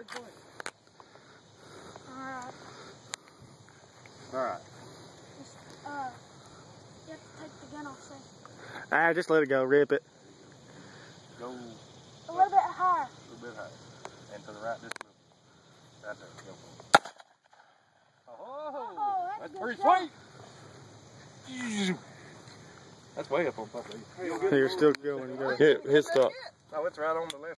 third point. Alright. Alright. Just, uh, you have to take the gun off, so. Ah, just let it go. Rip it. Go a little bit higher. A little bit higher. And to the right just a little. Right there. Go for. Oh, Oh, that's that's pretty shot. sweet. That's way up on top of you. You're still going. Go. Hit, hit stop. Oh, it's right on the left.